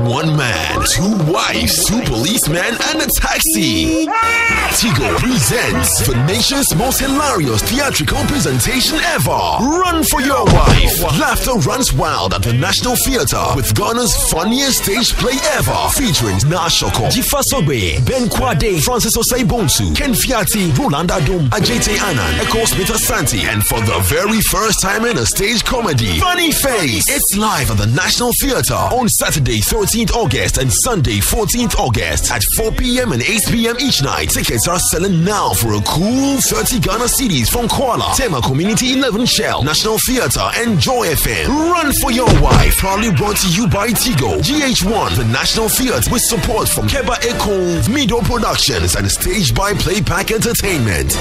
one man, two wives, two policemen, and a taxi. Tigo presents the nation's most hilarious theatrical presentation ever. Run for your wife. Laughter runs wild at the National Theatre with Ghana's funniest stage play ever. Featuring Nashoko, Dzifa Sogbe, Ben Kwadey, Francis Osei Bonsu, Ken Fiati, Roland Adom, Adjetey Annang, Ekow Smith Asante, and for the very first time in a stage comedy, Funny Face. It's live at the National Theatre on Saturday, 13th August and Sunday, 14th August at 4 p.m. and 8 p.m. each night. Tickets are selling now for a cool 30 Ghana cedis from Kuala, Tema Community 11 Shell, National Theatre, and Joy FM. Run for your wife. Proudly brought to you by Tigo, GH1, the National Theatre, with support from Keba Eko, Mido Productions, and staged by Play Pack Entertainment.